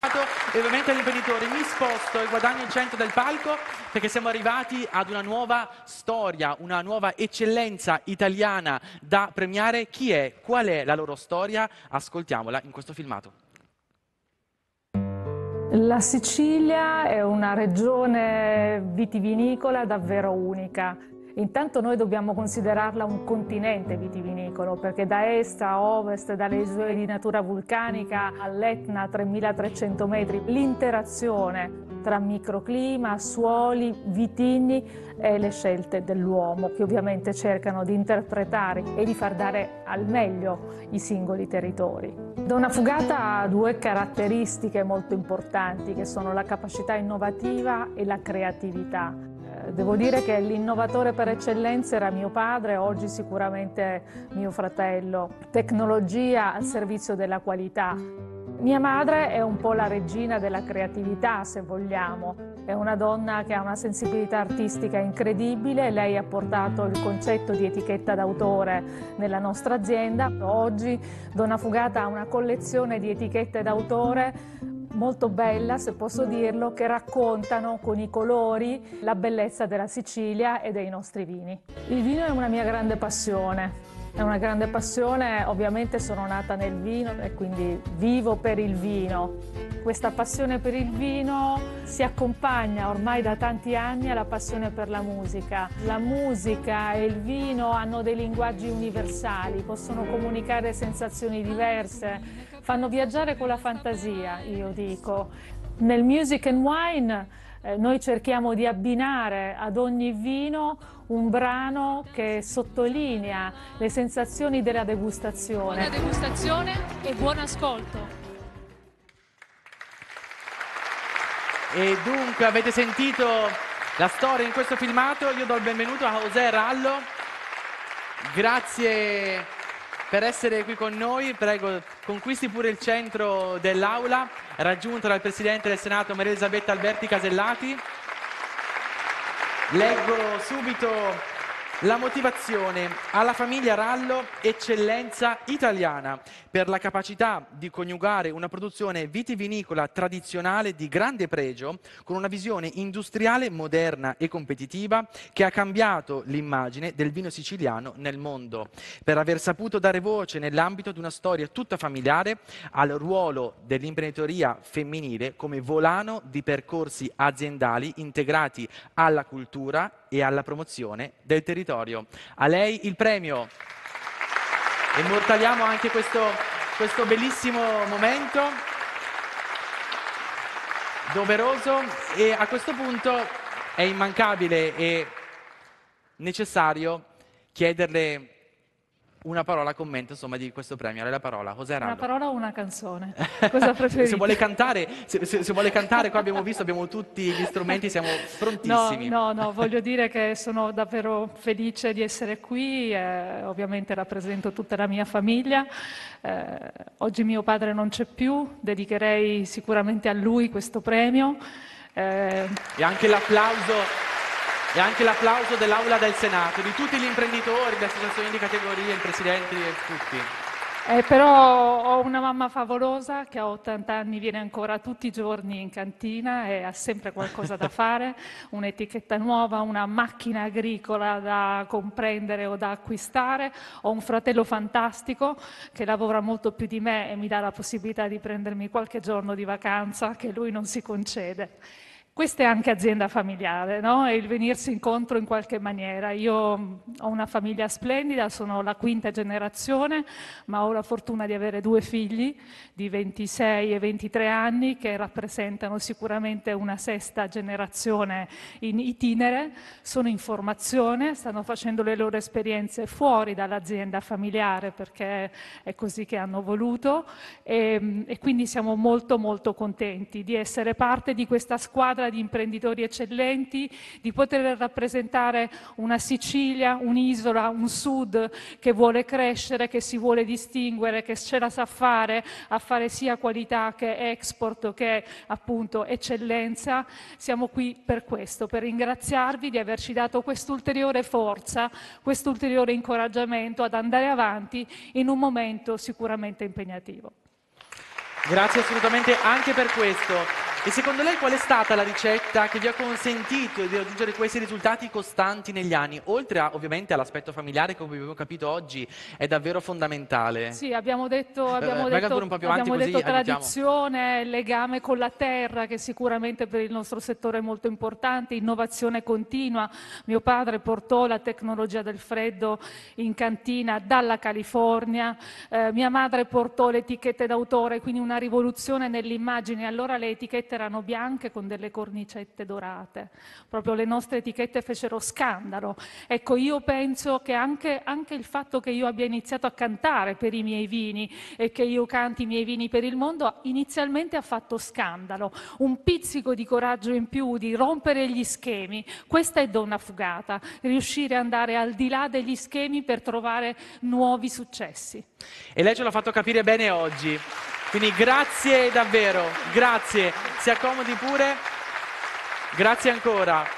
E ovviamente agli imprenditori mi sposto e guadagno il centro del palco perché siamo arrivati ad una nuova storia, una nuova eccellenza italiana da premiare. Chi è? Qual è la loro storia? Ascoltiamola in questo filmato. La Sicilia è una regione vitivinicola davvero unica. Intanto noi dobbiamo considerarla un continente vitivinicolo perché da est a ovest, dalle isole di natura vulcanica all'Etna 3300 metri, l'interazione tra microclima, suoli, vitigni e le scelte dell'uomo che ovviamente cercano di interpretare e di far dare al meglio i singoli territori. Donna Fugata ha due caratteristiche molto importanti che sono la capacità innovativa e la creatività. Devo dire che l'innovatore per eccellenza era mio padre, oggi sicuramente mio fratello. Tecnologia al servizio della qualità. Mia madre è un po' la regina della creatività, se vogliamo. È una donna che ha una sensibilità artistica incredibile. Lei ha portato il concetto di etichetta d'autore nella nostra azienda. Oggi Donna Fugata ha una collezione di etichette d'autore molto bella, se posso dirlo, che raccontano con i colori la bellezza della Sicilia e dei nostri vini. Il vino è una mia grande passione. È una grande passione, ovviamente sono nata nel vino e quindi vivo per il vino. Questa passione per il vino si accompagna ormai da tanti anni alla passione per la musica. La musica e il vino hanno dei linguaggi universali, possono comunicare sensazioni diverse, fanno viaggiare con la fantasia, io dico. Nel Music and Wine eh, noi cerchiamo di abbinare ad ogni vino un brano che sottolinea le sensazioni della degustazione. Buona degustazione e buon ascolto. E dunque avete sentito la storia in questo filmato, io do il benvenuto a José Rallo. Grazie per essere qui con noi, prego conquisti pure il centro dell'aula, raggiunto dal Presidente del Senato Maria Elisabetta Alberti Casellati. Leggo subito la motivazione alla famiglia Rallo, eccellenza italiana, per la capacità di coniugare una produzione vitivinicola tradizionale di grande pregio con una visione industriale moderna e competitiva che ha cambiato l'immagine del vino siciliano nel mondo, per aver saputo dare voce nell'ambito di una storia tutta familiare al ruolo dell'imprenditoria femminile come volano di percorsi aziendali integrati alla cultura e alla promozione del territorio. A lei il premio. Immortaliamo anche questo, questo bellissimo momento doveroso e a questo punto è immancabile e necessario chiederle una parola commento insomma, di questo premio. A la parola, José Araldo. Una parola o una canzone? Cosa preferite? se, vuole cantare, se, se, se, vuole cantare, qua abbiamo visto, abbiamo tutti gli strumenti, siamo prontissimi. No, no, no, voglio dire che sono davvero felice di essere qui, eh, ovviamente rappresento tutta la mia famiglia. Eh, oggi mio padre non c'è più, dedicherei sicuramente a lui questo premio. Eh... E anche l'applauso e anche l'applauso dell'Aula del Senato, di tutti gli imprenditori, le associazioni di categoria, i presidenti e tutti. Eh, però ho una mamma favolosa che a 80 anni viene ancora tutti i giorni in cantina e ha sempre qualcosa da fare, un'etichetta nuova, una macchina agricola da comprendere o da acquistare. Ho un fratello fantastico che lavora molto più di me e mi dà la possibilità di prendermi qualche giorno di vacanza che lui non si concede. Questa è anche azienda familiare, no? È il venirsi incontro in qualche maniera. Io ho una famiglia splendida, sono la quinta generazione, ma ho la fortuna di avere due figli di 26 e 23 anni che rappresentano sicuramente una sesta generazione in itinere, sono in formazione, stanno facendo le loro esperienze fuori dall'azienda familiare perché è così che hanno voluto e, e quindi siamo molto molto contenti di essere parte di questa squadra di imprenditori eccellenti, di poter rappresentare una Sicilia, un'isola, un sud che vuole crescere, che si vuole distinguere, che ce la sa fare a fare sia qualità che export che appunto eccellenza. Siamo qui per questo, per ringraziarvi di averci dato quest'ulteriore forza, quest'ulteriore incoraggiamento ad andare avanti in un momento sicuramente impegnativo. Grazie assolutamente anche per questo. E secondo lei qual è stata la ricetta che vi ha consentito di raggiungere questi risultati costanti negli anni? Oltre a, ovviamente all'aspetto familiare, come abbiamo capito oggi, è davvero fondamentale. Sì, abbiamo detto, abbiamo Eh, detto, un po' più avanti abbiamo così detto tradizione, legame con la terra, che sicuramente per il nostro settore è molto importante, innovazione continua. Mio padre portò la tecnologia del freddo in cantina dalla California, Eh, mia madre portò le etichette d'autore, quindi una rivoluzione nell'immagine. Allora le etichette erano bianche con delle cornicette dorate. Proprio le nostre etichette fecero scandalo. Ecco, io penso che anche, anche il fatto che io abbia iniziato a cantare per i miei vini e che io canti i miei vini per il mondo, inizialmente ha fatto scandalo. Un pizzico di coraggio in più, di rompere gli schemi. Questa è Donna Fugata, riuscire ad andare al di là degli schemi per trovare nuovi successi. E lei ce l'ha fatto capire bene oggi. Quindi grazie davvero, grazie. Si accomodi pure. Grazie ancora.